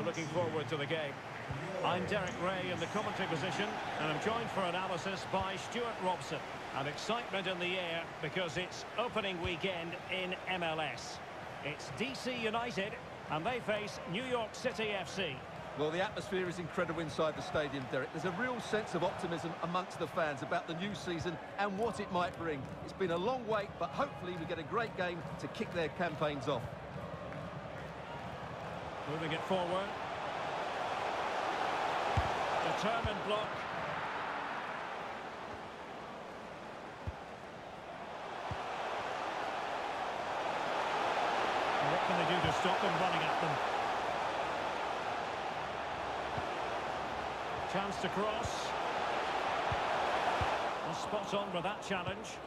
We're looking forward to the game. I'm Derek Rae in the commentary position, and I'm joined for analysis by Stewart Robson. And excitement in the air because it's opening weekend in MLS. It's DC United, and they face New York City FC. Well, the atmosphere is incredible inside the stadium, Derek. There's a real sense of optimism amongst the fans about the new season and what it might bring. It's been a long wait, but hopefully we get a great game to kick their campaigns off. Moving it forward. Determined block. What can they do to stop them running at them? Chance to cross. And spot on with that challenge.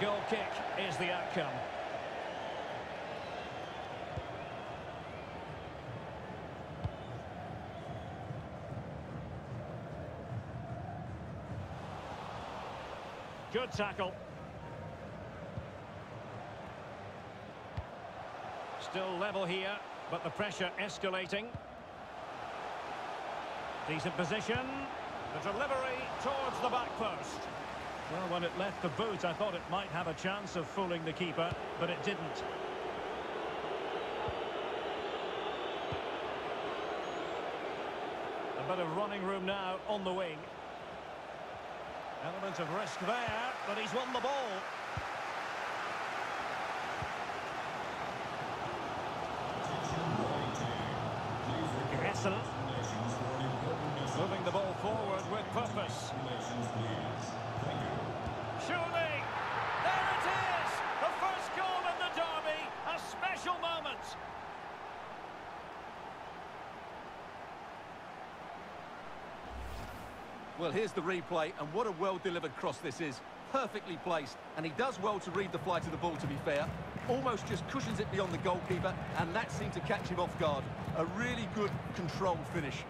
Goal kick is the outcome. Good tackle. Still level here, but the pressure escalating. Decent position. The delivery towards the back post. Well, when it left the boot, I thought it might have a chance of fooling the keeper, but it didn't. A bit of running room now on the wing. Element of risk there, but he's won the ball. Gressel. Moving the ball forward with purpose. Surely! There it is! The first goal in the derby! A special moment! Well, here's the replay, and what a well-delivered cross this is. Perfectly placed, and he does well to read the flight of the ball, to be fair. Almost just cushions it beyond the goalkeeper, and that seemed to catch him off guard. A really good, controlled finish.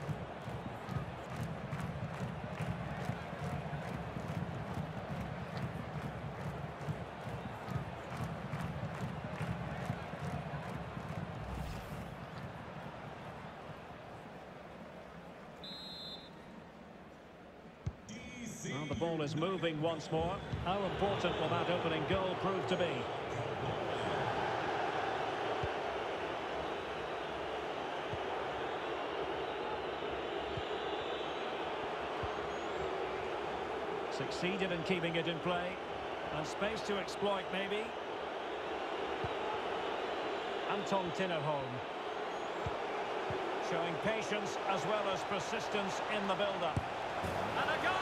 The ball is moving once more. How important will that opening goal prove to be? Succeeded in keeping it in play. And space to exploit, maybe. Anton Tinnerholm. Showing patience as well as persistence in the build-up. And a goal!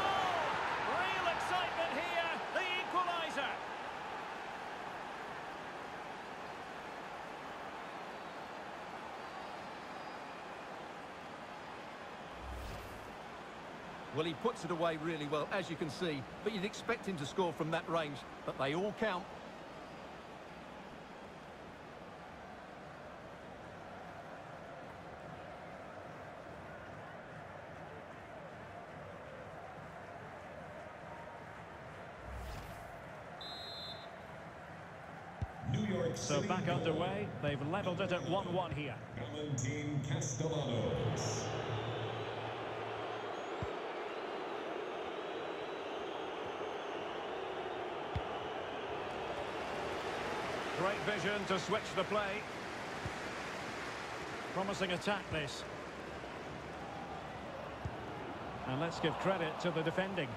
Real excitement here, the Well, he puts it away really well, as you can see, but you'd expect him to score from that range, but they all count. So back underway, they've levelled it at 1-1 here. Valentin Castellanos. Great vision to switch the play. Promising attack this. And let's give credit to the defending.